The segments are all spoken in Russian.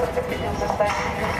закрепил состояние.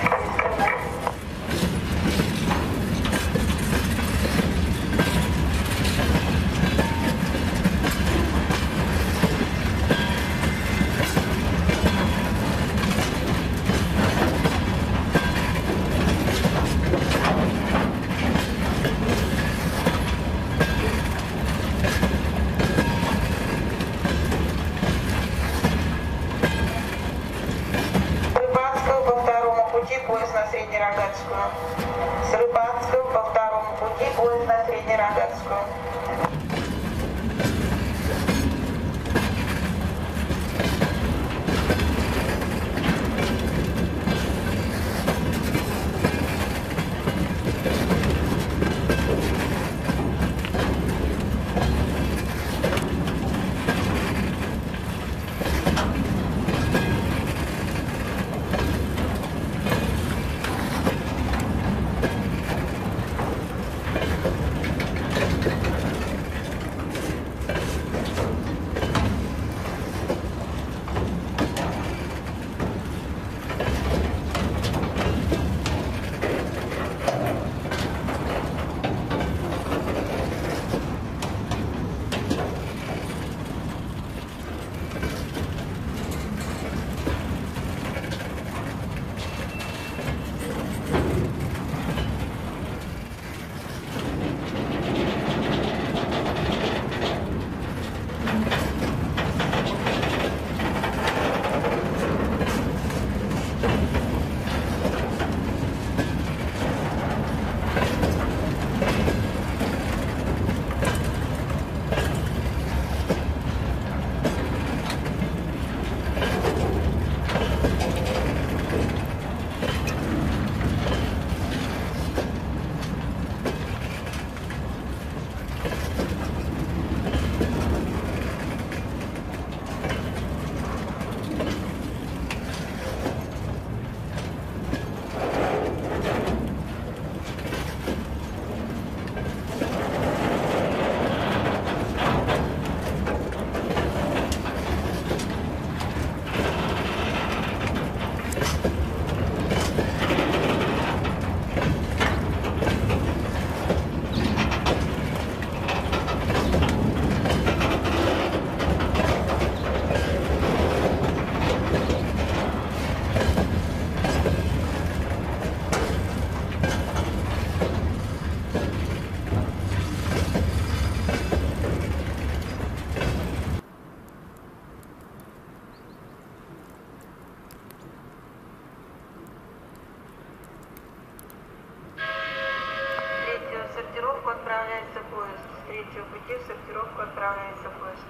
Сортировку отправляется поезд. С третьего пути в сортировку отправляется поезд.